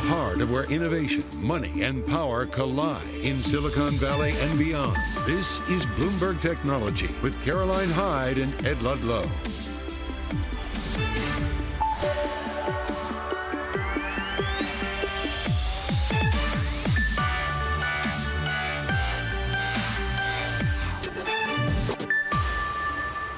heart of where innovation, money, and power collide in Silicon Valley and beyond. This is Bloomberg Technology with Caroline Hyde and Ed Ludlow.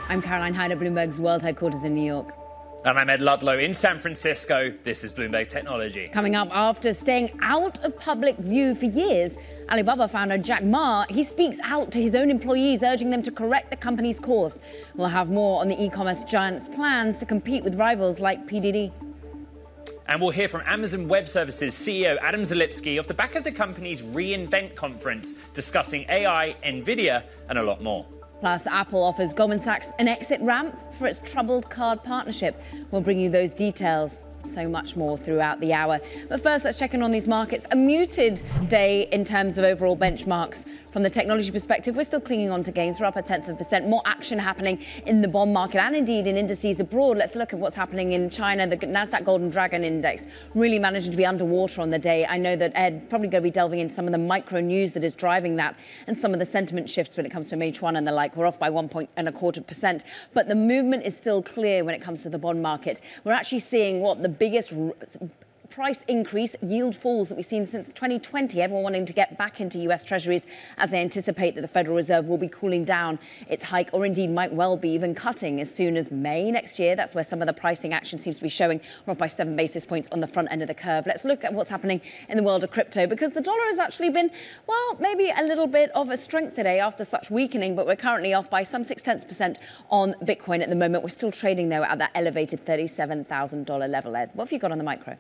I'm Caroline Hyde at Bloomberg's World Headquarters in New York. And I'm Ed Ludlow in San Francisco. This is Bloomberg Technology. Coming up after staying out of public view for years, Alibaba founder Jack Ma, he speaks out to his own employees, urging them to correct the company's course. We'll have more on the e-commerce giant's plans to compete with rivals like PDD. And we'll hear from Amazon Web Services CEO Adam Selipsky off the back of the company's reInvent conference discussing AI, Nvidia, and a lot more. Plus, Apple offers Goldman Sachs an exit ramp for its troubled card partnership. We'll bring you those details so much more throughout the hour. But first, let's check in on these markets. A muted day in terms of overall benchmarks. From the technology perspective, we're still clinging on to gains. We're up a tenth of a percent. More action happening in the bond market and indeed in indices abroad. Let's look at what's happening in China. The Nasdaq Golden Dragon Index really managing to be underwater on the day. I know that Ed probably going to be delving into some of the micro news that is driving that and some of the sentiment shifts when it comes to Meituan and the like. We're off by one point and a quarter percent, but the movement is still clear when it comes to the bond market. We're actually seeing what the biggest price increase, yield falls that we've seen since 2020. Everyone wanting to get back into US Treasuries as they anticipate that the Federal Reserve will be cooling down its hike, or indeed might well be even cutting as soon as May next year. That's where some of the pricing action seems to be showing. We're off by seven basis points on the front end of the curve. Let's look at what's happening in the world of crypto because the dollar has actually been, well, maybe a little bit of a strength today after such weakening, but we're currently off by some six tenths percent on Bitcoin at the moment. We're still trading though at that elevated $37,000 level. Ed, what have you got on the micro?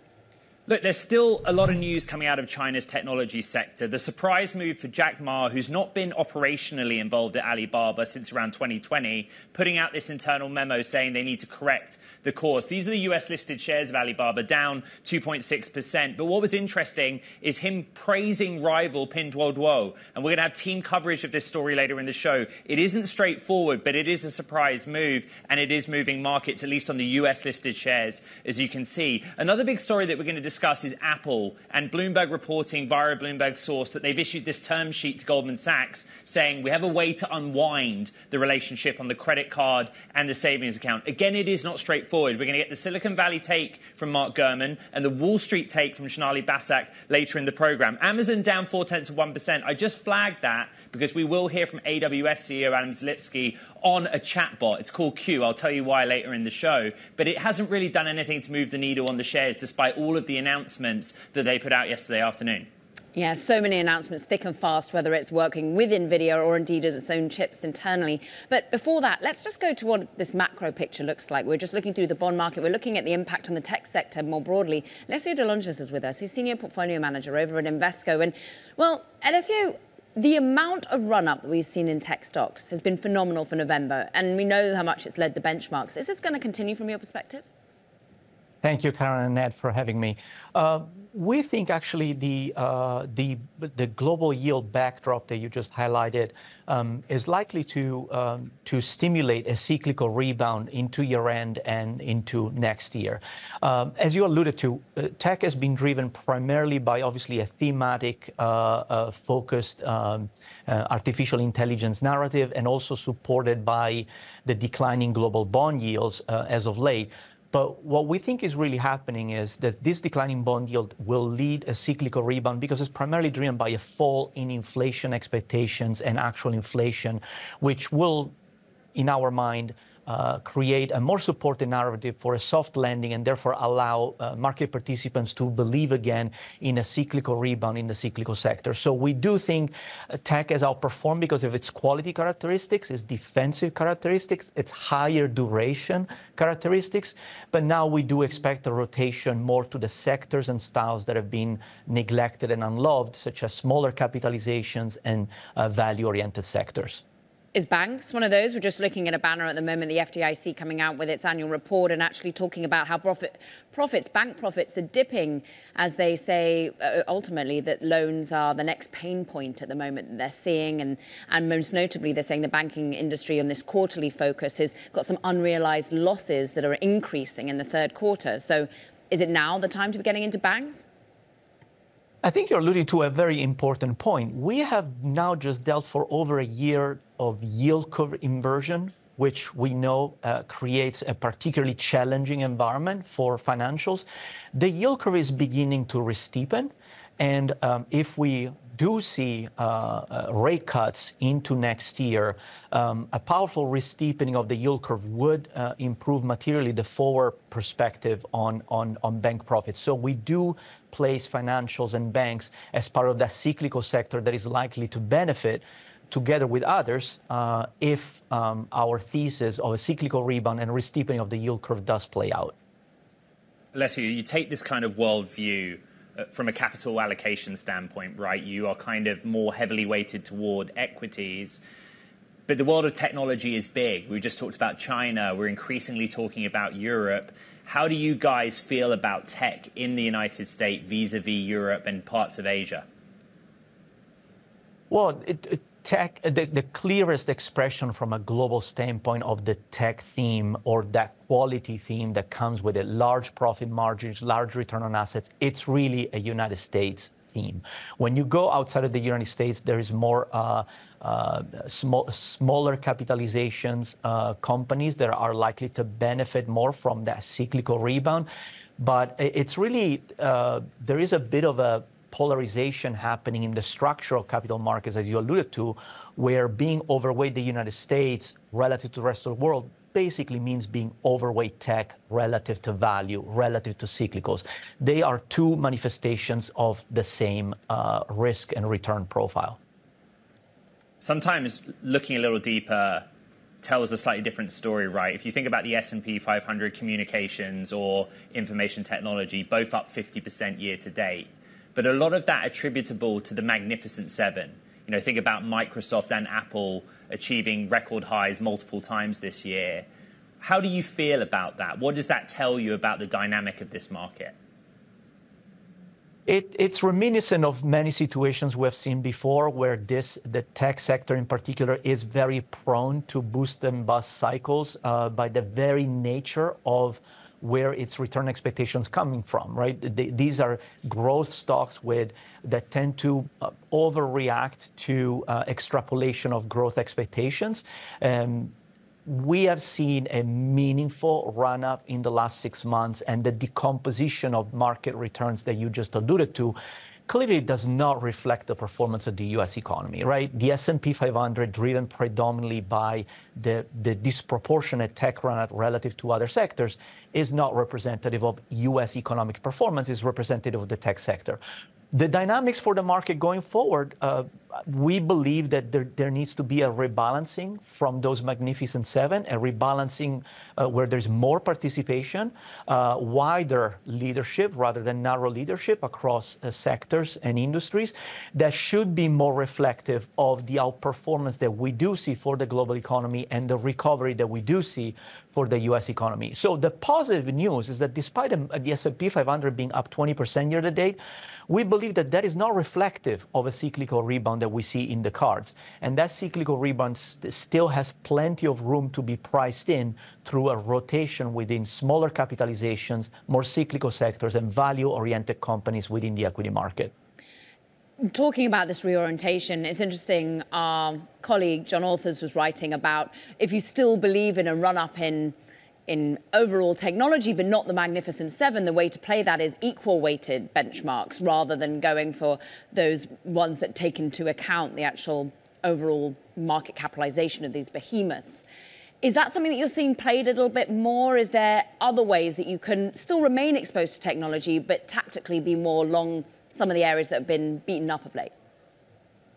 Look, there's still a lot of news coming out of China's technology sector. The surprise move for Jack Ma, who's not been operationally involved at Alibaba since around 2020, putting out this internal memo saying they need to correct the course. These are the US listed shares of Alibaba, down 2.6%. But what was interesting is him praising rival Pinduoduo. And we're going to have team coverage of this story later in the show. It isn't straightforward, but it is a surprise move, and it is moving markets, at least on the US listed shares, as you can see. Another big story that we're going to is Apple and Bloomberg reporting via a Bloomberg source that they've issued this term sheet to Goldman Sachs saying we have a way to unwind the relationship on the credit card and the savings account. Again, it is not straightforward. We're going to get the Silicon Valley take from Mark Gurman and the Wall Street take from Sonali Basak later in the program. Amazon down four tenths of 1%. I just flagged that because we will hear from AWS CEO Adam Selipsky on a chatbot. It's called Q. I'll tell you why later in the show. But it hasn't really done anything to move the needle on the shares, despite all of the announcements that they put out yesterday afternoon. Yeah, so many announcements, thick and fast, whether it's working with NVIDIA or indeed as its own chips internally. But before that, let's just go to what this macro picture looks like. We're just looking through the bond market. We're looking at the impact on the tech sector more broadly. Alessio De Longis is with us. He's Senior Portfolio Manager over at Invesco. And, well, Alessio, the amount of run up that we've seen in tech stocks has been phenomenal for November, and we know how much it's led the benchmarks. Is this going to continue from your perspective? Thank you, Karen and Ed, for having me. Uh, we think actually the, uh, the, the global yield backdrop that you just highlighted um, is likely to, um, to stimulate a cyclical rebound into year end and into next year. Um, as you alluded to, uh, tech has been driven primarily by obviously a thematic uh, uh focused um, uh, artificial intelligence narrative and also supported by the declining global bond yields as of late. But what we think is really happening is that this declining bond yield will lead a cyclical rebound because it's primarily driven by a fall in inflation expectations and actual inflation, which will, in our mind, uh, create a more supported narrative for a soft landing and therefore allow uh, market participants to believe again in a cyclical rebound in the cyclical sector. So we do think uh, tech has outperformed because of its quality characteristics, its defensive characteristics, its higher duration characteristics. But now we do expect a rotation more to the sectors and styles that have been neglected and unloved, such as smaller capitalizations and uh, value-oriented sectors. Is banks one of those? We're just looking at a banner at the moment, the FDIC coming out with its annual report and actually talking about how profit, profits, bank profits are dipping as they say uh, ultimately that loans are the next pain point at the moment that they're seeing. And, and most notably, they're saying the banking industry on this quarterly focus has got some unrealized losses that are increasing in the third quarter. So is it now the time to be getting into banks? I think you're alluding to a very important point. We have now just dealt for over a year of yield curve inversion, which we know uh, creates a particularly challenging environment for financials. The yield curve is beginning to re-steepen, and um, if we do see uh, uh, rate cuts into next year, um, a powerful re-steepening of the yield curve would uh, improve materially the forward perspective on, on, on bank profits. So we do place financials and banks as part of that cyclical sector that is likely to benefit together with others uh, if um, our thesis of a cyclical rebound and re-steepening of the yield curve does play out. Alessio, you take this kind of worldview Uh, from a capital allocation standpoint, right? You are kind of more heavily weighted toward equities. But the world of technology is big. We just talked about China. We're increasingly talking about Europe. How do you guys feel about tech in the United States vis-a-vis Europe and parts of Asia? Well, tech, the, the clearest expression from a global standpoint of the tech theme or that quality theme that comes with it, large profit margins, large return on assets, it's really a United States theme. When you go outside of the United States, there is more uh, uh, small, smaller capitalizations uh, companies that are likely to benefit more from that cyclical rebound. But it's really, uh, there is a bit of a polarization happening in the structural capital markets, as you alluded to, where being overweight the United States relative to the rest of the world basically means being overweight tech relative to value, relative to cyclicals. They are two manifestations of the same uh, risk and return profile. Sometimes looking a little deeper tells a slightly different story, right? If you think about the S&P 500 communications or information technology, both up 50% year to date but a lot of that attributable to the Magnificent Seven. You know, think about Microsoft and Apple achieving record highs multiple times this year. How do you feel about that? What does that tell you about the dynamic of this market? It, it's reminiscent of many situations we have seen before where this, the tech sector in particular, is very prone to boost and bust cycles uh, by the very nature of where its return expectations coming from, right? These are growth stocks with that tend to uh, overreact to uh, extrapolation of growth expectations. Um, we have seen a meaningful run-up in the last six months, and the decomposition of market returns that you just alluded to clearly does not reflect the performance of the U.S. economy, right? The S&P 500, driven predominantly by the, the disproportionate tech run relative to other sectors, is not representative of U.S. economic performance, is representative of the tech sector. The dynamics for the market going forward, uh, we believe that there, there needs to be a rebalancing from those magnificent seven, a rebalancing uh, where there's more participation, uh, wider leadership rather than narrow leadership across uh, sectors and industries that should be more reflective of the outperformance that we do see for the global economy and the recovery that we do see for the U.S. economy. So the positive news is that despite the S&P 500 being up 20% year to date, we believe that that is not reflective of a cyclical rebound that we see in the cards. And that cyclical rebound still has plenty of room to be priced in through a rotation within smaller capitalizations, more cyclical sectors, and value-oriented companies within the equity market. Talking about this reorientation, it's interesting. Our colleague John Authers was writing about if you still believe in a run up in in overall technology, but not the Magnificent Seven. The way to play that is equal weighted benchmarks rather than going for those ones that take into account the actual overall market capitalization of these behemoths. Is that something that you're seeing played a little bit more? Is there other ways that you can still remain exposed to technology, but tactically be more long some of the areas that have been beaten up of late?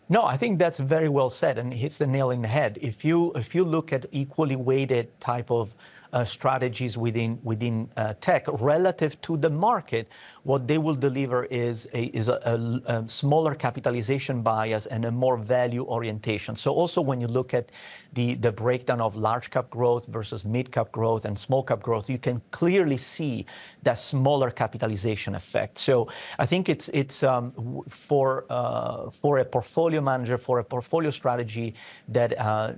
No, I think that's very well said and hits the nail in the head. If you if you look at equally weighted type of strategies within within uh, tech relative to the market, what they will deliver is a, smaller capitalization bias and a more value orientation. So also when you look at the, the breakdown of large cap growth versus mid cap growth and small cap growth, you can clearly see that smaller capitalization effect. So I think it's it's um, for uh, for a portfolio manager for a portfolio strategy that uh,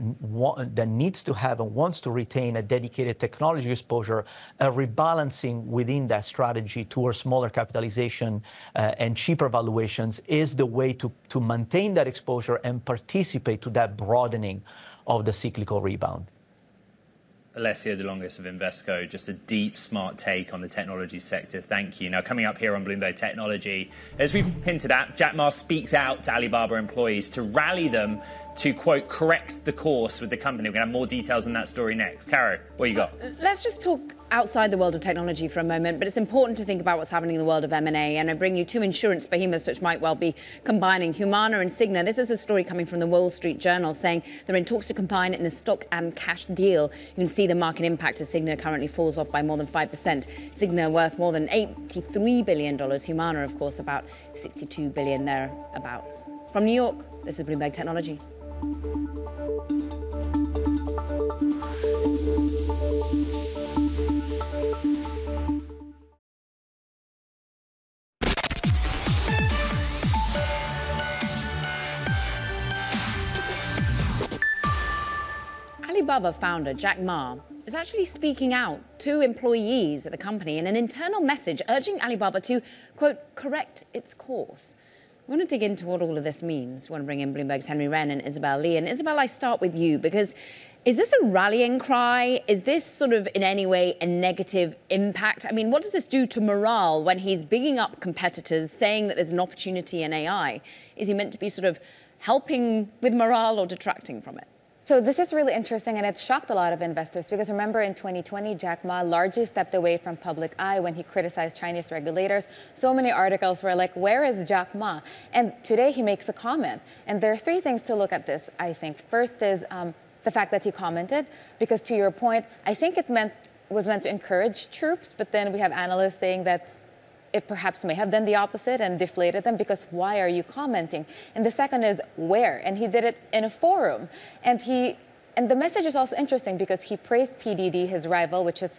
that needs to have and wants to retain a dedicated technology exposure, a rebalancing within that strategy towards smaller capitalization uh, and cheaper valuations is the way to, to maintain that exposure and participate to that broadening of the cyclical rebound. Alessio De Longis of Invesco, just a deep, smart take on the technology sector. Thank you. Now, coming up here on Bloomberg Technology, as we've hinted at, Jack Ma speaks out to Alibaba employees to rally them to quote correct the course with the company. We're going to have more details on that story next. Caro, what you got? Uh, let's just talk outside the world of technology for a moment, but it's important to think about what's happening in the world of M&A. And I bring you two insurance behemoths which might well be combining Humana and Cigna. This is a story coming from the Wall Street Journal saying they're in talks to combine in a stock and cash deal. You can see the market impact as Cigna currently falls off by more than 5%. Cigna worth more than $83 billion. Humana, of course, about 62 billion thereabouts. From New York, this is Bloomberg Technology. Alibaba founder Jack Ma is actually speaking out to employees at the company in an internal message urging Alibaba to, quote, correct its course. We want to dig into what all of this means. We want to bring in Bloomberg's Henry Ren and Isabel Lee. And Isabel, I start with you because is this a rallying cry? Is this sort of in any way a negative impact? I mean, what does this do to morale when he's bigging up competitors, saying that there's an opportunity in AI? Is he meant to be sort of helping with morale or detracting from it? So this is really interesting, and it shocked a lot of investors because remember in 2020, Jack Ma largely stepped away from public eye when he criticized Chinese regulators. So many articles were like, "Where is Jack Ma?" And today he makes a comment, and there are three things to look at this. I think first is um, the fact that he commented, because to your point, I think it meant was meant to encourage troops, but then we have analysts saying that it perhaps may have done the opposite and deflated them because why are you commenting? And the second is where? And he did it in a forum. And he and the message is also interesting because he praised PDD, his rival, which is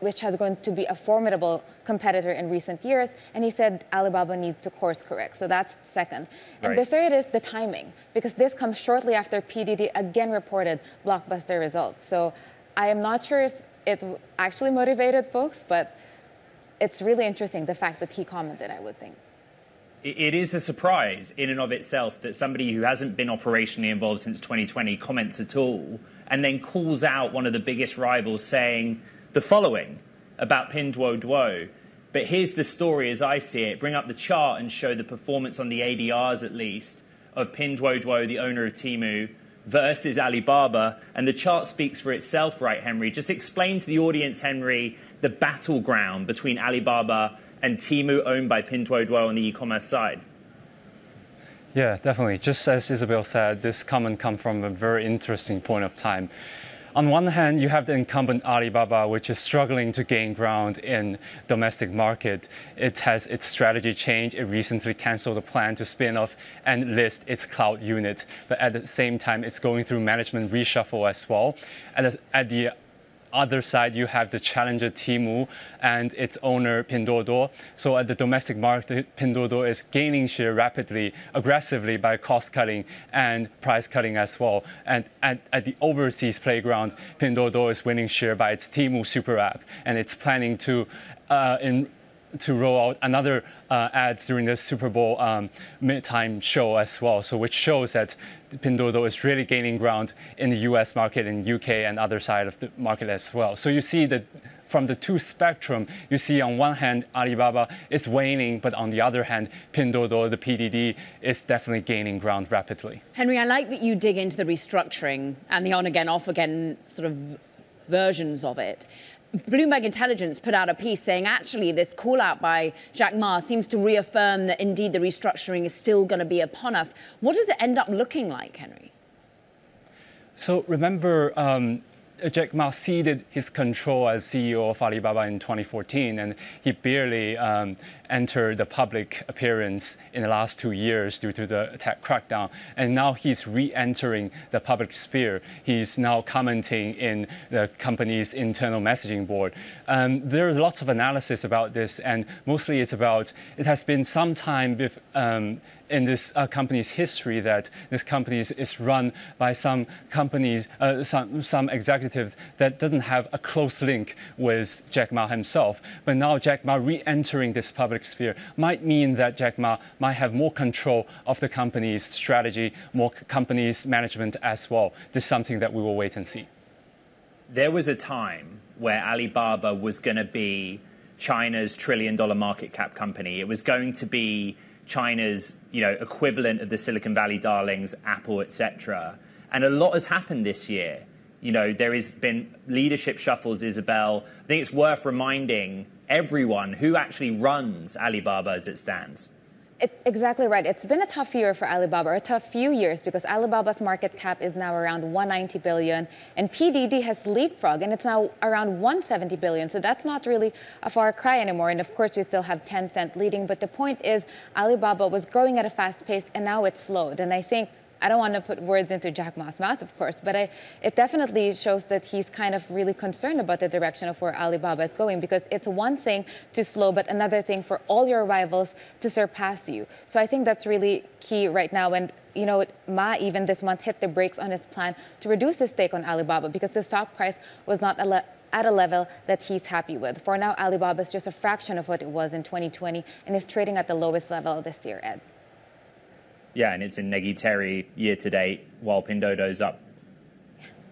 which has grown to be a formidable competitor in recent years. And he said Alibaba needs to course correct. So that's second. And right. the third is the timing, because this comes shortly after PDD again reported blockbuster results. So I am not sure if it actually motivated folks, but it's really interesting the fact that he commented, I would think. It is a surprise in and of itself that somebody who hasn't been operationally involved since 2020 comments at all and then calls out one of the biggest rivals saying the following about Pin Duo Pinduoduo. But here's the story as I see it. Bring up the chart and show the performance on the ADRs at least of Pin Duo Pinduoduo, the owner of Temu, versus Alibaba. And the chart speaks for itself, right, Henry? Just explain to the audience, Henry, the battleground between Alibaba and Temu, owned by Pinduoduo on the e-commerce side? Yeah, definitely. Just as Isabel said, this comment comes from a very interesting point of time. On one hand, you have the incumbent Alibaba, which is struggling to gain ground in domestic market. It has its strategy changed. It recently canceled the plan to spin off and list its cloud unit. But at the same time, it's going through management reshuffle as well. The, at the other side, you have the challenger Temu and its owner Pinduoduo. So at the domestic market, Pinduoduo is gaining share rapidly, aggressively by cost cutting and price cutting as well. And at, at the overseas playground, Pinduoduo is winning share by its Temu super app, and it's planning to uh, in to roll out another uh, ads during the Super Bowl um, mid-time show as well. So which shows that Pinduoduo is really gaining ground in the U.S. market, in UK, and other side of the market as well. So you see that from the two spectrum, you see on one hand Alibaba is waning, but on the other hand, Pinduoduo, the PDD, is definitely gaining ground rapidly. Henry, I like that you dig into the restructuring and the on again, off again sort of versions of it. Bloomberg Intelligence put out a piece saying actually this call out by Jack Ma seems to reaffirm that indeed the restructuring is still going to be upon us. What does it end up looking like, Henry? So remember, um, Jack Ma ceded his control as CEO of Alibaba in 2014, and he barely um, entered the public appearance in the last two years due to the tech crackdown. And now he's re-entering the public sphere. He's now commenting in the company's internal messaging board. Um, lots of analysis about this, and mostly it's about it has been some time um, in this uh, company's history that this company is, run by some companies, uh, some, some executives that doesn't have a close link with Jack Ma himself. But now Jack Ma re-entering this public sphere might mean that Jack Ma might have more control of the company's strategy, more company's management as well. This is something that we will wait and see. There was a time where Alibaba was going to be China's trillion dollar market cap company. It was going to be China's, you know, equivalent of the Silicon Valley darlings, Apple, etc. And a lot has happened this year. You know, there has been leadership shuffles, Isabel. I think it's worth reminding everyone who actually runs Alibaba as it stands. It's exactly right. It's been a tough year for Alibaba, or a tough few years, because Alibaba's market cap is now around 190 billion, and PDD has leapfrogged, and it's now around 170 billion. So that's not really a far cry anymore. And of course, we still have Tencent leading. But the point is, Alibaba was growing at a fast pace, and now it's slowed. And I think I don't want to put words into Jack Ma's mouth, of course, but I, it definitely shows that he's kind of really concerned about the direction of where Alibaba is going because it's one thing to slow, but another thing for all your rivals to surpass you. So I think that's really key right now. And you know, Ma even this month hit the brakes on his plan to reduce his stake on Alibaba because the stock price was not at a level that he's happy with. For now, Alibaba is just a fraction of what it was in 2020 and is trading at the lowest level this year, Ed. Yeah, and it's in Negiteri year to date, while Pinduoduo's up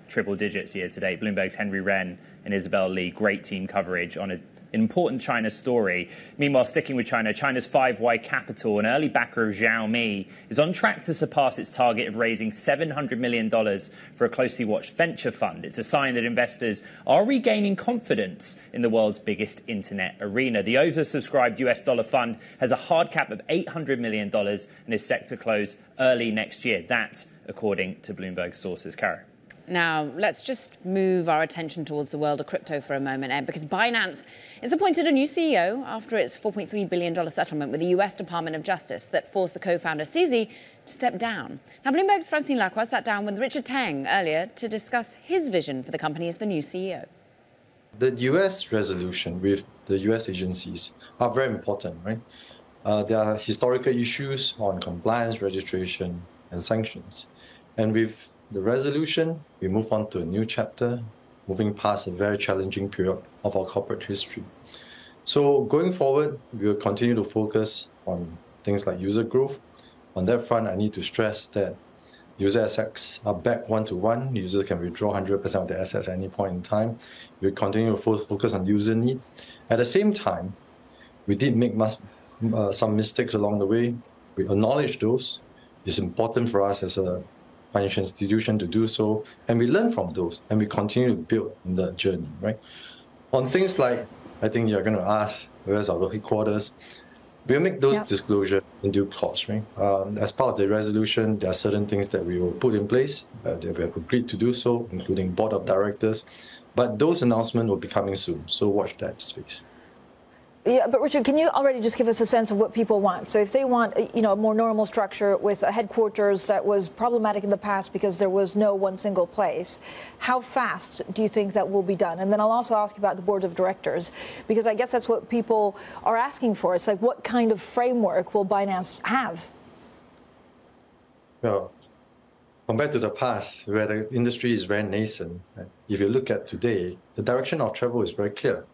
triple digits year to date. Bloomberg's Henry Ren and Isabel Lee, great team coverage on a important China story. Meanwhile, sticking with China, China's 5Y Capital, an early backer of Xiaomi, is on track to surpass its target of raising $700 million for a closely watched venture fund. It's a sign that investors are regaining confidence in the world's biggest internet arena. The oversubscribed US dollar fund has a hard cap of $800 million and is set to close early next year. That, according to Bloomberg sources. Kara. Now, let's just move our attention towards the world of crypto for a moment, Ed, because Binance has appointed a new CEO after its $4.3 billion settlement with the US Department of Justice that forced the co founder CZ to step down. Now, Bloomberg's Francine Lacqua sat down with Richard Teng earlier to discuss his vision for the company as the new CEO. The US resolution with the US agencies are very important, right? Uh, there are historical issues on compliance, registration, and sanctions. And with the resolution, we move on to a new chapter, moving past a very challenging period of our corporate history. So going forward, we will continue to focus on things like user growth. On that front, I need to stress that user assets are back one-to-one. Users can withdraw 100% of their assets at any point in time. We continue to focus on user need. At the same time, we did make uh, some mistakes along the way. We acknowledge those. It's important for us as a financial institution to do so, and we learn from those, and we continue to build in the journey, right? On things like, I think you're going to ask, where's our headquarters? We'll make those yep. disclosure in due course, right? Um, as part of the resolution, there are certain things that we will put in place uh, that we have agreed to do so, including board of directors. But those announcements will be coming soon, so watch that space. Yeah, but Richard, can you already just give us a sense of what people want? So if they want, uh, you know, a more normal structure with a headquarters that was problematic in the past because there was no one single place, how fast do you think that will be done? And then I'll also ask you about the board of directors because I guess that's what people are asking for. It's like, what kind of framework will Binance have? Well, compared to the past, where the industry is very nascent, if you look at today, the direction of travel is very clear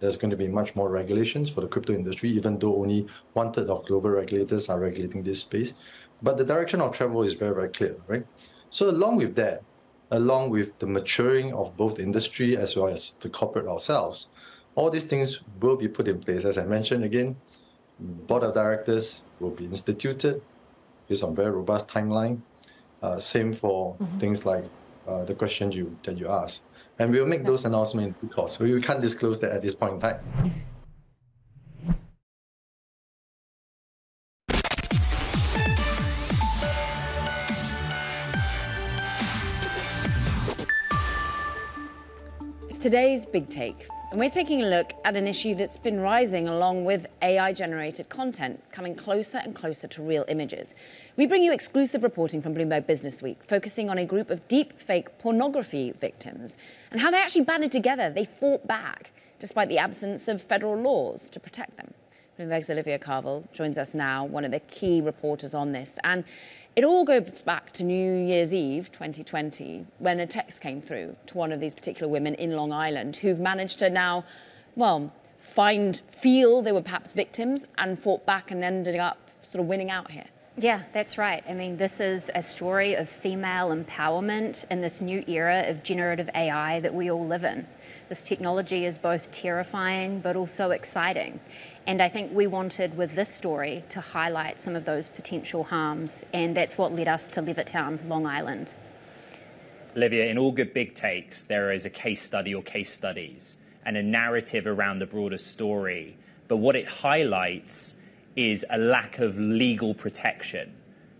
there's going to be much more regulations for the crypto industry, even though only one third of global regulators are regulating this space. But the direction of travel is very, very clear, right? So along with that, along with the maturing of both the industry as well as the corporate ourselves, all these things will be put in place. As I mentioned again, board of directors will be instituted based on very robust timeline. Uh, same for mm-hmm. things like uh, the question you that you asked and we'll make those announcements because we can't disclose that at this point in time. It's today's big take. And we're taking a look at an issue that's been rising along with AI generated content, coming closer and closer to real images. We bring you exclusive reporting from Bloomberg Business Week, focusing on a group of deep fake pornography victims and how they actually banded together. They fought back, despite the absence of federal laws to protect them. Bloomberg's Olivia Carville joins us now, one of the key reporters on this. And It all goes back to New Year's Eve 2020 when a text came through to one of these particular women in Long Island who've managed to now, well, find, feel they were perhaps victims and fought back and ended up sort of winning out here. Yeah, that's right. I mean, this is a story of female empowerment in this new era of generative AI that we all live in. This technology is both terrifying but also exciting. And I think we wanted with this story to highlight some of those potential harms, and that's what led us to Levittown, Long Island. Olivia, in all good big takes, there is a case study or case studies and a narrative around the broader story. But what it highlights is a lack of legal protection,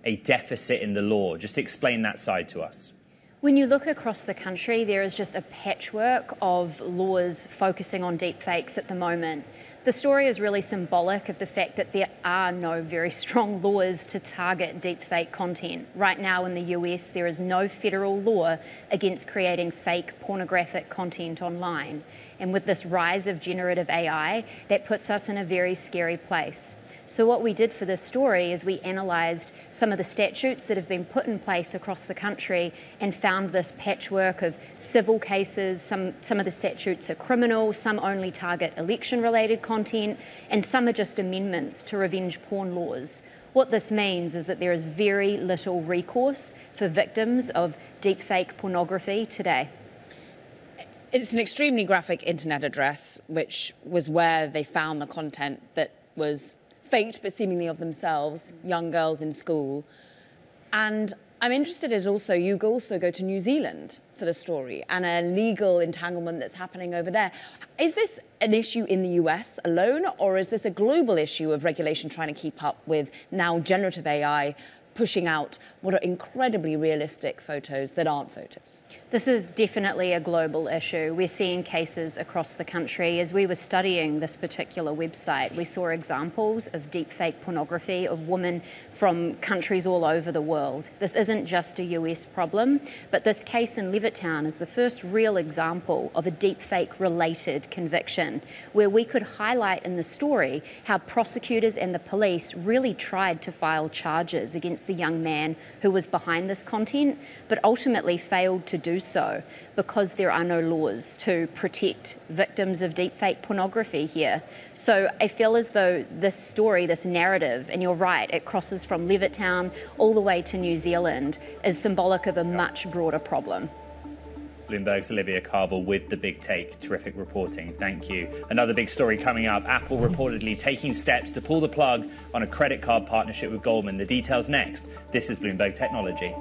a deficit in the law. Just explain that side to us. When you look across the country, there is just a patchwork of laws focusing on deepfakes at the moment. The story is really symbolic of the fact that there are no very strong laws to target deepfake content. Right now in the US, there is no federal law against creating fake pornographic content online. And with this rise of generative AI, that puts us in a very scary place. So what we did for this story is we analysed some of the statutes that have been put in place across the country and found this patchwork of civil cases. Some, some of the statutes are criminal, some only target election-related content, and some are just amendments to revenge porn laws. What this means is that there is very little recourse for victims of deepfake pornography today. It's an extremely graphic internet address, which was where they found the content that was faked but seemingly of themselves, young girls in school. And I'm interested as also, you also go to New Zealand for the story and a legal entanglement that's happening over there. Is this an issue in the US alone, or is this a global issue of regulation trying to keep up with now generative AI pushing out what are incredibly realistic photos that aren't photos? This is definitely a global issue. We're seeing cases across the country. As we were studying this particular website, we saw examples of deepfake pornography of women from countries all over the world. This isn't just a US problem, but this case in Levittown is the first real example of a deepfake related conviction where we could highlight in the story how prosecutors and the police really tried to file charges against the young man who was behind this content, but ultimately failed to do so because there are no laws to protect victims of deepfake pornography here. So I feel as though this story, this narrative, and you're right, it crosses from Levittown all the way to New Zealand, is symbolic of a much broader problem. Bloomberg's Olivia Carville with the big take. Terrific reporting. Thank you. Another big story coming up Apple reportedly taking steps to pull the plug on a credit card partnership with Goldman. The details next. This is Bloomberg Technology.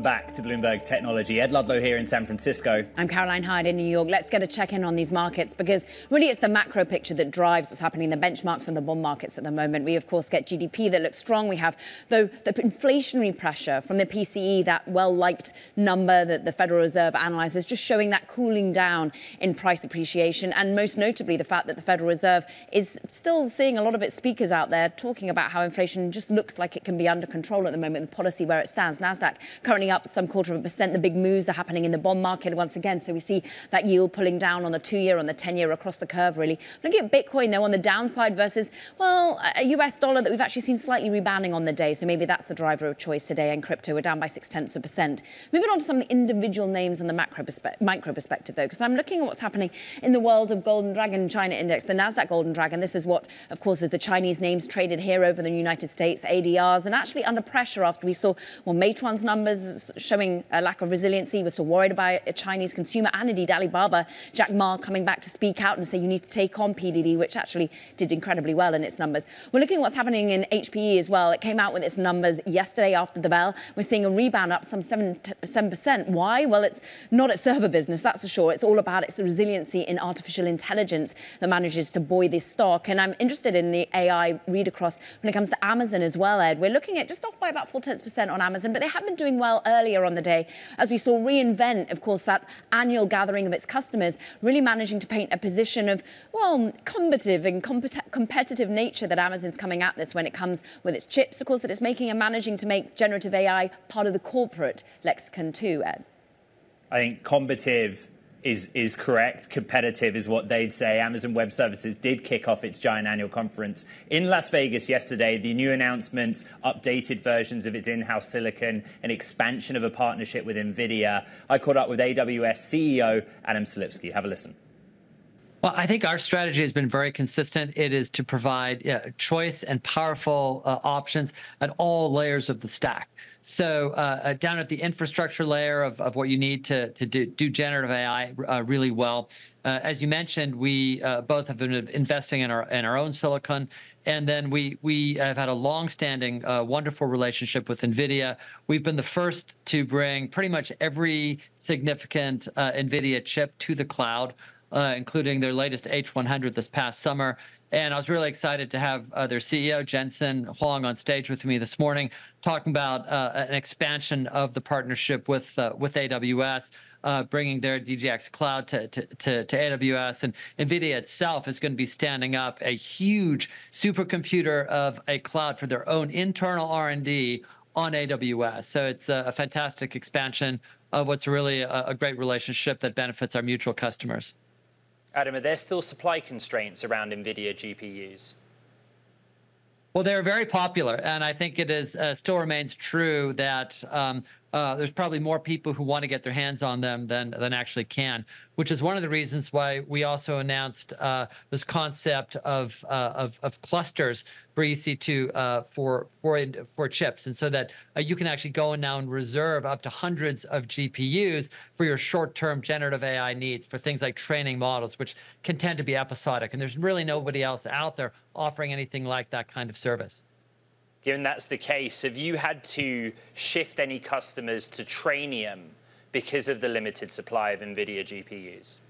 Welcome back to Bloomberg Technology. Ed Ludlow here in San Francisco. I'm Caroline Hyde in New York. Let's get a check in on these markets because really it's the macro picture that drives what's happening in the benchmarks and the bond markets at the moment. We, of course, get GDP that looks strong. We have, though, the inflationary pressure from the PCE, that well liked number that the Federal Reserve analyzes, just showing that cooling down in price appreciation. And most notably, the fact that the Federal Reserve is still seeing a lot of its speakers out there talking about how inflation just looks like it can be under control at the moment, the policy where it stands. NASDAQ currently up some quarter of a percent. The big moves are happening in the bond market once again. So we see that yield pulling down on the two year, on the 10 year, across the curve, really. Looking at Bitcoin, though, on the downside versus, well, a US dollar that we've actually seen slightly rebounding on the day. So maybe that's the driver of choice today. And crypto, we're down by six tenths of a percent. Moving on to some of the individual names in the macro perspe- micro perspective, though, because I'm looking at what's happening in the world of Golden Dragon China Index, the NASDAQ Golden Dragon. This is what, of course, is the Chinese names traded here over the United States, ADRs, and actually under pressure after we saw, well, Meituan's numbers showing a lack of resiliency. We're still worried about a Chinese consumer and indeed Alibaba. Jack Ma coming back to speak out and say you need to take on PDD, which actually did incredibly well in its numbers. We're looking at what's happening in HPE as well. It came out with its numbers yesterday after the bell. We're seeing a rebound up some 7, 7%. Why? Well, it's not its server business, that's for sure. It's all about its resiliency in artificial intelligence that manages to buoy this stock. And I'm interested in the AI read across when it comes to Amazon as well, Ed. We're looking at just off by about 4 tenths percent on Amazon, but they have been doing well earlier on the day, as we saw reInvent, of course, that annual gathering of its customers, really managing to paint a position of, well, combative and compet- competitive nature that Amazon's coming at this when it comes with its chips, of course, that it's making and managing to make generative AI part of the corporate lexicon too, Ed. I think combative is is correct. Competitive is what they'd say. Amazon Web Services did kick off its giant annual conference in Las Vegas yesterday. The new announcements, updated versions of its in-house silicon, an expansion of a partnership with NVIDIA. I caught up with AWS CEO Adam Selipsky. Have a listen. Well, I think our strategy has been very consistent. It is to provide yeah, choice and powerful uh, options at all layers of the stack. So uh, uh, down at the infrastructure layer of, of what you need to, to do, do generative AI uh, really well. Uh, as you mentioned, we uh, both have been investing in our in our own silicon, and then we we have had a long-standing, uh, wonderful relationship with NVIDIA. We've been the first to bring pretty much every significant NVIDIA chip to the cloud, including their latest H100 this past summer. And I was really excited to have uh, their CEO, Jensen Huang, on stage with me this morning, talking about uh, an expansion of the partnership with, uh, with AWS. Uh, bringing their DGX cloud to, to, to, to, AWS. And NVIDIA itself is going to be standing up a huge supercomputer of a cloud for their own internal R&D on AWS. So it's a, a fantastic expansion of what's really a, a great relationship that benefits our mutual customers. Adam, are there still supply constraints around NVIDIA GPUs? Well, they're very popular, and I think it is uh, still remains true that um, uh, there's probably more people who want to get their hands on them than than actually can which is one of the reasons why we also announced uh, this concept of, uh, of, of clusters for EC2 uh, for for for chips, and so that uh, you can actually go and now and reserve up to hundreds of GPUs for your short-term generative AI needs for things like training models, which can tend to be episodic, and there's really nobody else out there offering anything like that kind of service. Given that's the case, have you had to shift any customers to Trainium? because of the limited supply of NVIDIA GPUs?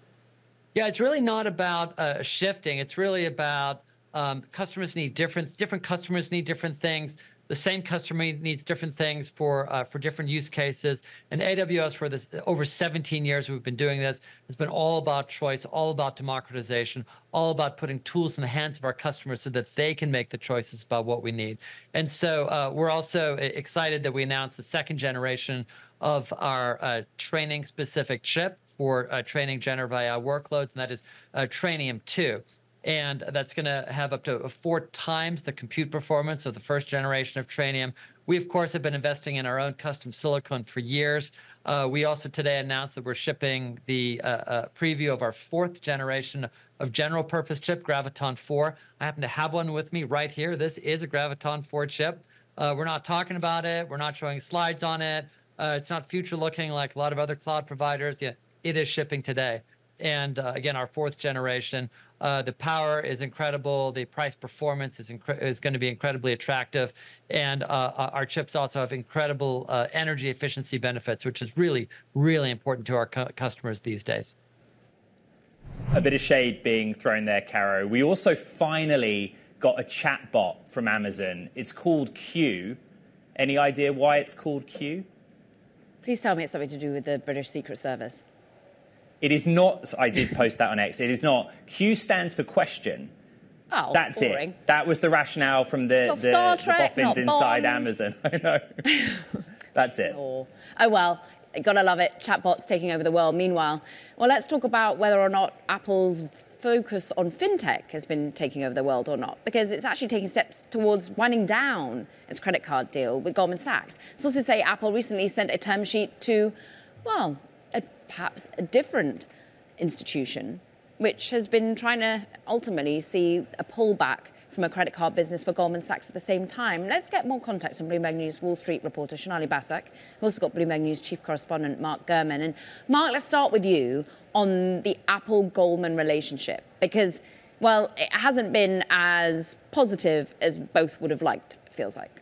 Yeah, it's really not about uh, shifting. It's really about um, customers need different different customers need different things. The same customer needs different things for uh, for different use cases. And AWS for this over 17 years we've been doing this has been all about choice, all about democratization, all about putting tools in the hands of our customers so that they can make the choices about what we need. And so uh, we're also excited that we announced the second generation of our uh, training specific chip for uh, training generative AI workloads, and that is uh, Trainium 2. And that's going to have up to four times the compute performance of the first generation of Trainium. We, of course, have been investing in our own custom silicon for years. Uh, we also today announced that we're shipping the uh, uh, preview of our fourth generation of general purpose chip, Graviton 4. I happen to have one with me right here. This is a Graviton 4 chip. Uh, we're not talking about it. We're not showing slides on it. Uh, it's not future looking like a lot of other cloud providers. Yeah, it is shipping today. And uh, again, our fourth generation. Uh, the power is incredible. The price performance is, incre- is going to be incredibly attractive. And uh, uh, our chips also have incredible uh, energy efficiency benefits, which is really, really important to our cu- customers these days. A bit of shade being thrown there, Caro. We also finally got a chat bot from Amazon. It's called Q. Any idea why it's called Q? Please tell me it's something to do with the British Secret Service. It is not. I did post that on X. It is not. Q stands for question. Oh, that's boring. it. That was the rationale from the, not the, Star Trek, the boffins inside. Amazon. I know. that's it. Oh. oh well, gotta love it. Chatbots taking over the world. Meanwhile, well, let's talk about whether or not Apple's focus on fintech has been taking over the world or not, because it's actually taking steps towards winding down its credit card deal with Goldman Sachs. Sources say Apple recently sent a term sheet to, well, perhaps a different institution, which has been trying to ultimately see a pullback from a credit card business for Goldman Sachs at the same time. Let's get more context from Bloomberg News Wall Street reporter Sonali Basak. We've also got Bloomberg News chief correspondent Mark Gurman. And Mark, let's start with you on the Apple Goldman relationship because, well, it hasn't been as positive as both would have liked, it feels like.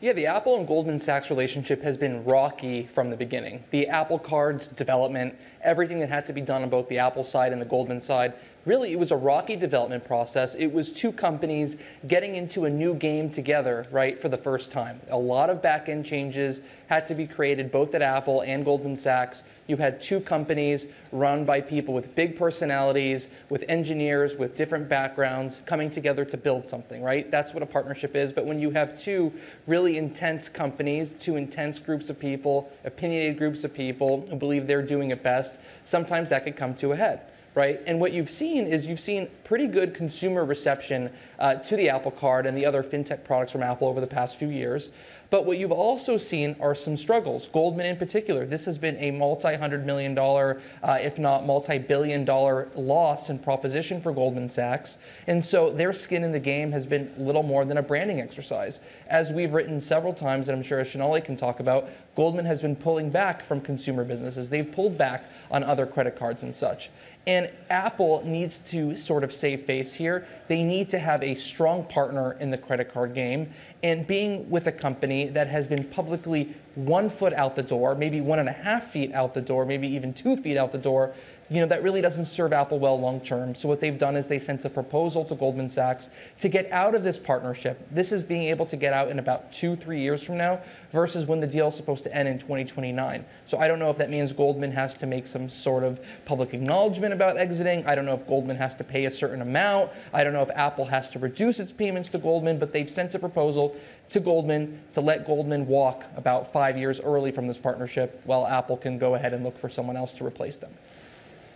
Yeah, the Apple and Goldman Sachs relationship has been rocky from the beginning. The Apple Card's development, everything that had to be done on both the Apple side and the Goldman side, really it was a rocky development process. It was two companies getting into a new game together, right, for the first time. A lot of back end changes had to be created both at Apple and Goldman Sachs. You had two companies run by people with big personalities, with engineers, with different backgrounds coming together to build something, right? That's what a partnership is. But when you have two really intense companies, two intense groups of people, opinionated groups of people who believe they're doing it best, sometimes that could come to a head right? And what you've seen is you've seen pretty good consumer reception uh, to the Apple Card and the other fintech products from Apple over the past few years. But what you've also seen are some struggles. Goldman, in particular, this has been a multi hundred million dollar, uh, if not multi billion dollar loss and proposition for Goldman Sachs. And so their skin in the game has been little more than a branding exercise. As we've written several times, and I'm sure Sonali can talk about, Goldman has been pulling back from consumer businesses. They've pulled back on other credit cards and such. And Apple needs to sort of save face here. They need to have a strong partner in the credit card game. And being with a company that has been publicly one foot out the door, maybe one and a half feet out the door, maybe even two feet out the door, you know, that really doesn't serve Apple well long term. So what they've done is they sent a proposal to Goldman Sachs to get out of this partnership. This is being able to get out in about two, three years from now versus when the deal is supposed to end in 2029. So I don't know if that means Goldman has to make some sort of public acknowledgement about exiting. I don't know if Goldman has to pay a certain amount. I don't know if Apple has to reduce its payments to Goldman, but they've sent a proposal to Goldman to let Goldman walk about five years early from this partnership while Apple can go ahead and look for someone else to replace them.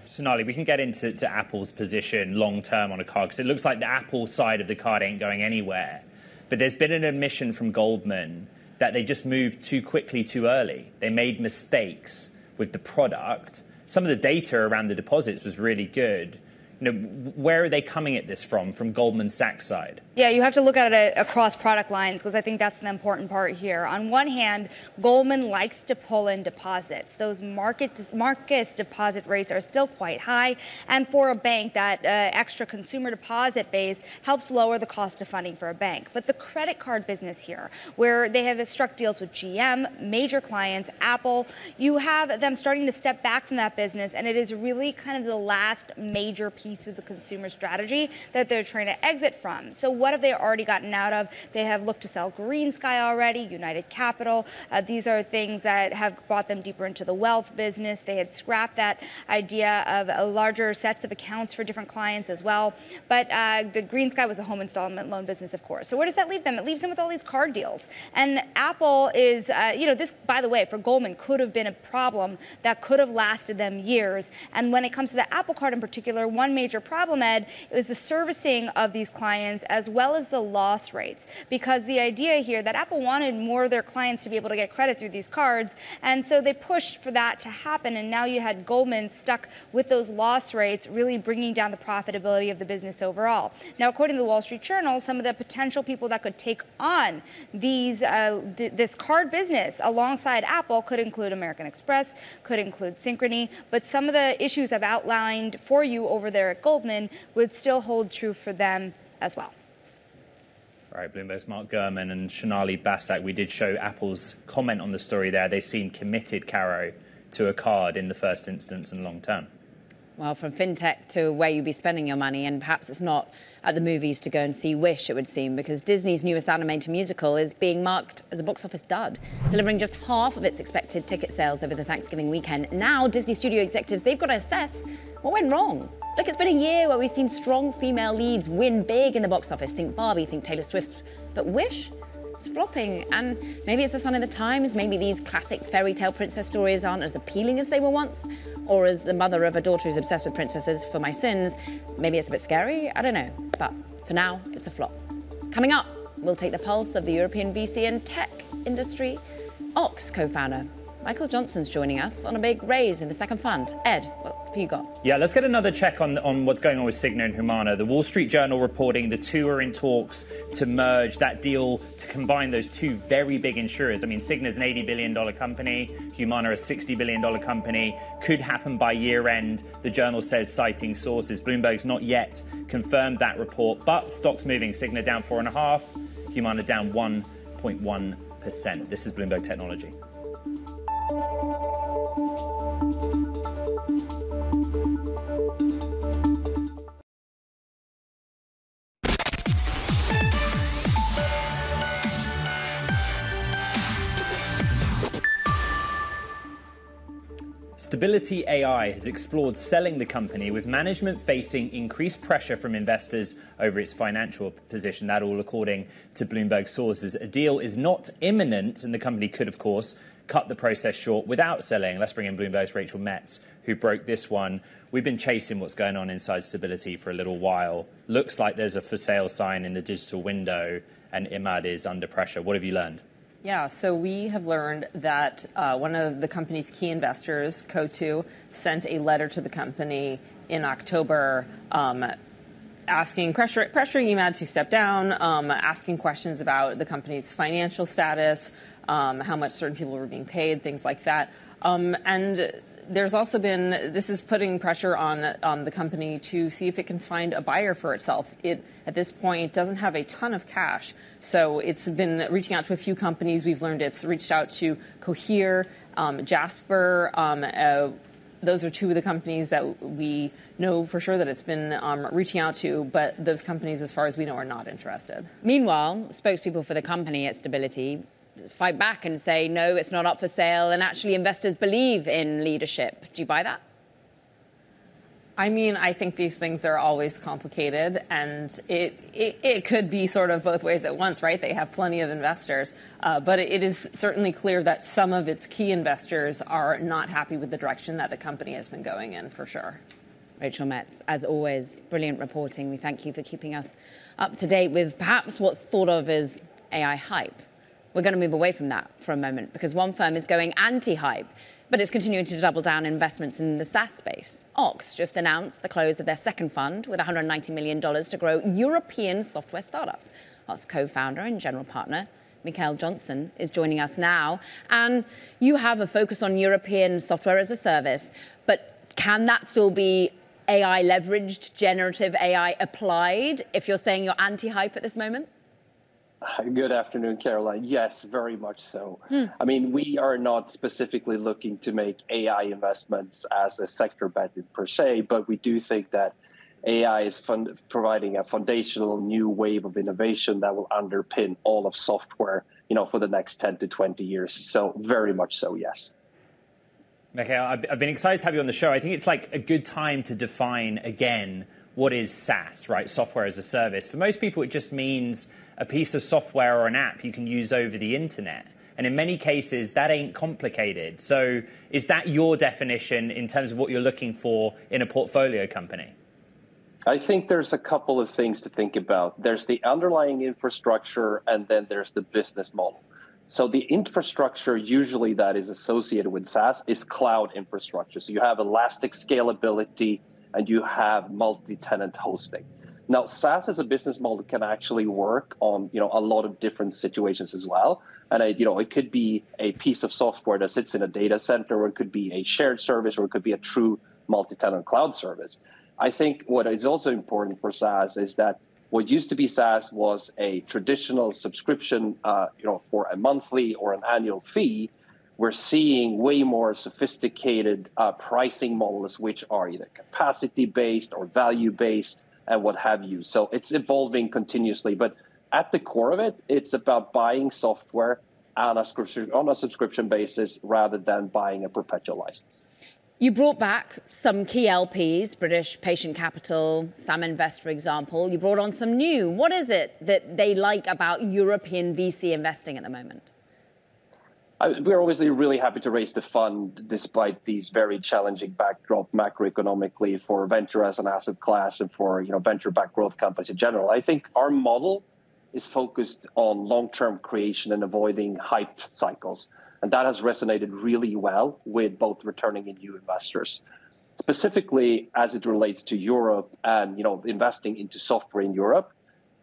Sonali, we can get into to Apple's position long term on a card because it looks like the Apple side of the card ain't going anywhere. But there's been an admission from Goldman that they just moved too quickly, too early. They made mistakes with the product. Some of the data around the deposits was really good you know, where are they coming at this from, from Goldman Sachs side? Yeah, you have to look at it across product lines because I think that's the important part here. On one hand, Goldman likes to pull in deposits. Those market market deposit rates are still quite high, and for a bank, that uh, extra consumer deposit base helps lower the cost of funding for a bank. But the credit card business here, where they have struck deals with GM, major clients, Apple, you have them starting to step back from that business, and it is really kind of the last major piece piece of the consumer strategy that they're trying to exit from. So what have they already gotten out of? They have looked to sell GreenSky already, United Capital. Uh, these are things that have brought them deeper into the wealth business. They had scrapped that idea of a larger sets of accounts for different clients as well. But uh, the GreenSky was a home installment loan business, of course. So where does that leave them? It leaves them with all these card deals. And Apple is, uh, you know, this, by the way, for Goldman could have been a problem that could have lasted them years. And when it comes to the Apple Card in particular, one problem, Ed, was the servicing of these clients as well as the loss rates. Because the idea here that Apple wanted more of their clients to be able to get credit through these cards, and so they pushed for that to happen. And now you had Goldman stuck with those loss rates, really bringing down the profitability of the business overall. Now, according to the Wall Street Journal, some of the potential people that could take on these uh, th- this card business alongside Apple could include American Express, could include Synchrony, but some of the issues I've outlined for you over there at Goldman would still hold true for them as well. All right, Bloomberg's Mark Gurman and Sonali Basak. We did show Apple's comment on the story there. They seem committed, Caro, to a card in the first instance and long term. Well, from fintech to where you'd be spending your money, and perhaps it's not at the movies to go and see Wish, it would seem, because Disney's newest animated musical is being marked as a box office dud, delivering just half of its expected ticket sales over the Thanksgiving weekend. Now, Disney studio executives, they've got to assess what went wrong. Look, it's been a year where we've seen strong female leads win big in the box office. Think Barbie, think Taylor Swift. But Wish? It's flopping. And maybe it's a sign of the times. Maybe these classic fairy tale princess stories aren't as appealing as they were once. Or as the mother of a daughter who's obsessed with princesses for my sins, maybe it's a bit scary. I don't know. But for now, it's a flop. Coming up, we'll take the pulse of the European VC and tech industry. Oxx co founder Michael Johnson's joining us on a big raise in the second fund. Ed, what have you got? Yeah, let's get another check on, on what's going on with Cigna and Humana. The Wall Street Journal reporting the two are in talks to merge that deal to combine those two very big insurers. I mean, Cigna's an $80 billion company, Humana a $60 billion company. Could happen by year end, the journal says, citing sources. Bloomberg's not yet confirmed that report, but stocks moving. Cigna down 4.5, Humana down 1.1%. This is Bloomberg Technology. Música Stability AI has explored selling the company with management facing increased pressure from investors over its financial position. That all according to Bloomberg sources. A deal is not imminent, and the company could, of course, cut the process short without selling. Let's bring in Bloomberg's Rachel Metz, who broke this one. We've been chasing what's going on inside Stability for a little while. Looks like there's a for sale sign in the digital window, and Emad is under pressure. What have you learned? Yeah, so we have learned that uh, one of the company's key investors, Coatue, sent a letter to the company in October um, asking, pressure, pressuring Emad to step down, um, asking questions about the company's financial status, um, how much certain people were being paid, things like that. Um, and there's also been this is putting pressure on um, the company to see if it can find a buyer for itself. It at this point doesn't have a ton of cash, so it's been reaching out to a few companies. We've learned it's reached out to Cohere, um, Jasper. Um, uh, those are two of the companies that we know for sure that it's been um, reaching out to, but those companies, as far as we know, are not interested. Meanwhile, spokespeople for the company at Stability fight back and say, no, it's not up for sale, and actually investors believe in leadership. Do you buy that? I mean, I think these things are always complicated, and it, it, it, could be sort of both ways at once, right? They have plenty of investors, uh, but it is certainly clear that some of its key investors are not happy with the direction that the company has been going in, for sure. Rachel Metz, as always, brilliant reporting. We thank you for keeping us up to date with perhaps what's thought of as AI hype. We're going to move away from that for a moment because one firm is going anti hype, but it's continuing to double down investments in the SaaS space. Oxx just announced the close of their second fund with $190 million to grow European software startups. Ox co founder and general partner. Mikael Johnsson is joining us now. And you have a focus on European software as a service, but can that still be AI leveraged, generative AI applied if you're saying you're anti hype at this moment? Good afternoon, Caroline. Yes, very much so. Hmm. I mean, we are not specifically looking to make AI investments as a sector bet per se, but we do think that AI is fund- providing a foundational new wave of innovation that will underpin all of software, you know, for the next 10 to 20 years. So very much so, yes. Mikael, I've been excited to have you on the show. I think it's like a good time to define again what is SaaS, right? Software as a service. For most people, it just means a piece of software or an app you can use over the internet. And in many cases, that ain't complicated. So, is that your definition in terms of what you're looking for in a portfolio company? I think there's a couple of things to think about. There's the underlying infrastructure, and then there's the business model. So, the infrastructure usually that is associated with SaaS is cloud infrastructure. So, you have elastic scalability and you have multi tenant hosting. Now, SaaS as a business model can actually work on you know a lot of different situations as well. And it, you know, it could be a piece of software that sits in a data center, or it could be a shared service, or it could be a true multi-tenant cloud service. I think what is also important for SaaS is that what used to be SaaS was a traditional subscription, uh, you know, for a monthly or an annual fee. We're seeing way more sophisticated uh, pricing models, which are either capacity based or value based and what have you. So it's evolving continuously. But at the core of it, it's about buying software on a, on a subscription basis rather than buying a perpetual license. You brought back some key LPs, British Patient Capital, Saminvest, for example. You brought on some new. What is it that they like about European VC investing at the moment? We're obviously really happy to raise the fund despite these very challenging backdrop macroeconomically for venture as an asset class and for you know venture-backed growth companies in general. I think our model is focused on long-term creation and avoiding hype cycles, and that has resonated really well with both returning and new investors. Specifically, as it relates to Europe and you know investing into software in Europe,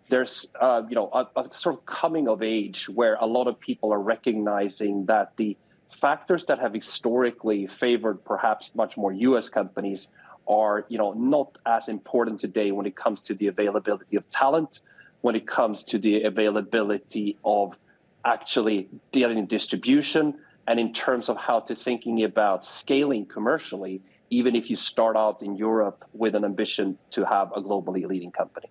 there's uh, you know a, a, sort of coming of age where a lot of people are recognizing that the factors that have historically favored perhaps much more U.S. companies are you know not as important today when it comes to the availability of talent, when it comes to the availability of actually dealing in distribution, and in terms of how to thinking about scaling commercially, even if you start out in Europe with an ambition to have a globally leading company.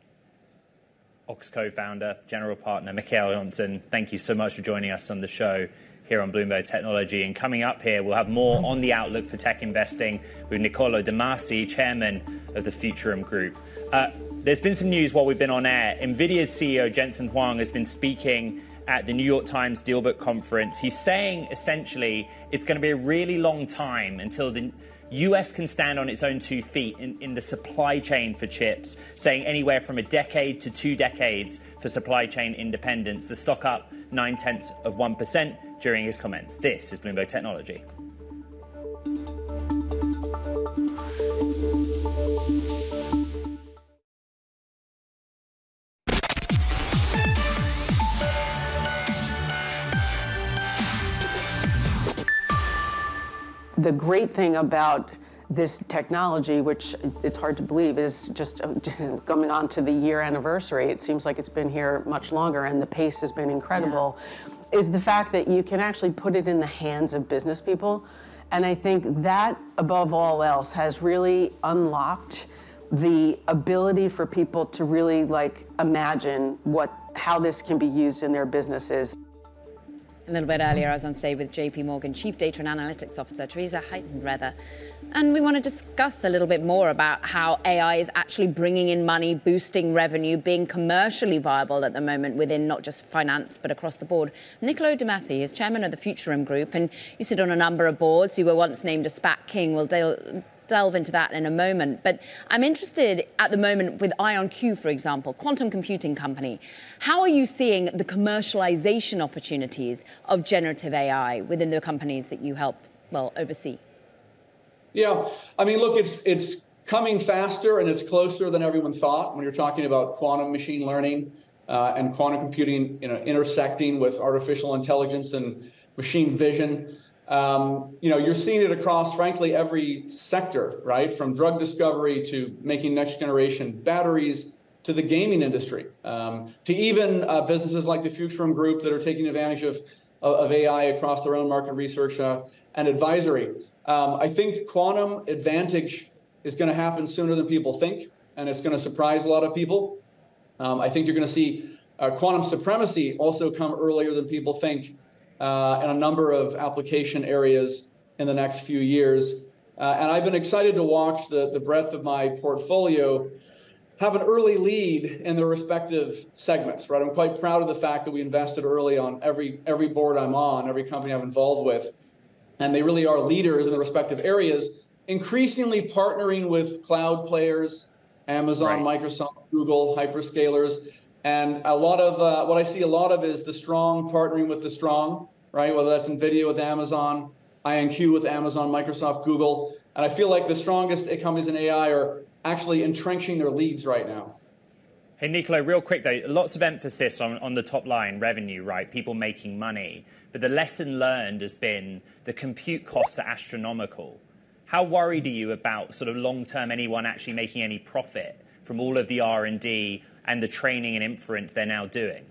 Oxx co founder, general partner, Mikael Johnsson, thank you so much for joining us on the show. here on Bloomberg Technology. And coming up here, we'll have more on the outlook for tech investing with Niccolo De Masi, chairman of the Futurum Group. Uh, there's been some news while we've been on air. NVIDIA's CEO Jensen Huang has been speaking at the New York Times Dealbook Conference. He's saying essentially it's going to be a really long time until the US can stand on its own two feet in, in the supply chain for chips, saying anywhere from a decade to two decades for supply chain independence. The stock up nine tenths of 1% during his comments. This is Bloomberg Technology. The great thing about this technology, which it's hard to believe is just uh, coming on to the year anniversary. It seems like it's been here much longer and the pace has been incredible. Yeah. Is the fact that you can actually put it in the hands of business people. And I think that, above all else, has really unlocked the ability for people to really like imagine what how this can be used in their businesses. A little bit earlier, I was on stage with JP Morgan Chief Data and Analytics Officer Teresa Heitsenrether. And we want to discuss a little bit more about how AI is actually bringing in money, boosting revenue, being commercially viable at the moment within not just finance, but across the board. Niccolo De Masi is chairman of the Futurum Group, and you sit on a number of boards. You were once named a SPAC king. We'll delve into that in a moment. But I'm interested at the moment with IonQ, for example, quantum computing company. How are you seeing the commercialization opportunities of generative AI within the companies that you help, well, oversee? Yeah, I mean, look, it's it's coming faster and it's closer than everyone thought when you're talking about quantum machine learning uh, and quantum computing, you know, intersecting with artificial intelligence and machine vision. Um, you know, you're seeing it across, frankly, every sector, right? From drug discovery to making next generation batteries to the gaming industry, um, to even uh, businesses like the Futurum Group that are taking advantage of, of AI across their own market research uh, and advisory. Um, I think quantum advantage is going to happen sooner than people think, and it's going to surprise a lot of people. Um, I think you're going to see uh, quantum supremacy also come earlier than people think uh, in a number of application areas in the next few years. Uh, and I've been excited to watch the, the breadth of my portfolio have an early lead in their respective segments, right? I'm quite proud of the fact that we invested early on every every board I'm on, every company I'm involved with, and they really are leaders in the respective areas. Increasingly partnering with cloud players, Amazon, right. Microsoft, Google, hyperscalers, and a lot of uh, what I see a lot of is the strong partnering with the strong, right? Whether that's NVIDIA with Amazon, IonQ with Amazon, Microsoft, Google. And I feel like the strongest companies in AI are actually entrenching their leads right now. Hey, Niccolo, real quick though, lots of emphasis on, on the top line revenue, right? People making money. But the lesson learned has been the compute costs are astronomical. How worried are you about sort of long term anyone actually making any profit from all of the R&D and the training and inference they're now doing?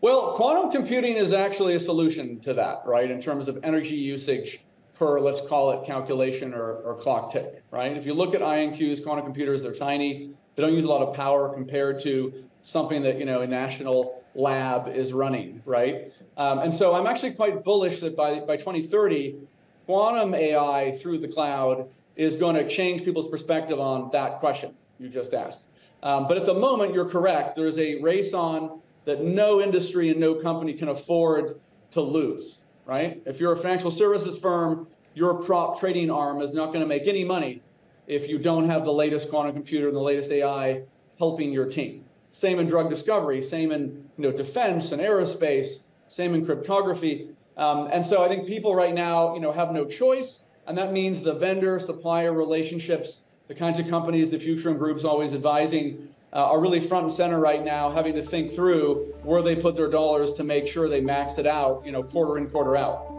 Well, quantum computing is actually a solution to that, right? In terms of energy usage per, let's call it calculation or, or clock tick, right? If you look at IonQ's, quantum computers, they're tiny. They don't use a lot of power compared to something that, you know, a national lab is running, right? Um, and so I'm actually quite bullish that by, by 2030, quantum AI through the cloud is going to change people's perspective on that question you just asked. Um, but at the moment, you're correct. There's a race on that no industry and no company can afford to lose, right? If you're a financial services firm, your prop trading arm is not going to make any money if you don't have the latest quantum computer and the latest AI helping your team. Same in drug discovery, same in you know, defense and aerospace, same in cryptography. Um, and so I think people right now you know, have no choice, and that means the vendor supplier relationships the kinds of companies the Futurum Group's always advising uh, are really front and center right now, having to think through where they put their dollars to make sure they max it out, you know, quarter in, quarter out.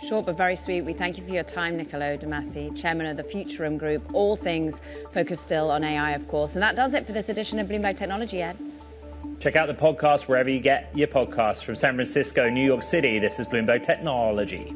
Short but very sweet. We thank you for your time, Niccolo De Masi, chairman of the Futurum Group. All things focused still on AI, of course. And that does it for this edition of Bloomberg Technology, Ed. Check out the podcast wherever you get your podcasts from San Francisco, New York City. This is Bloomberg Technology.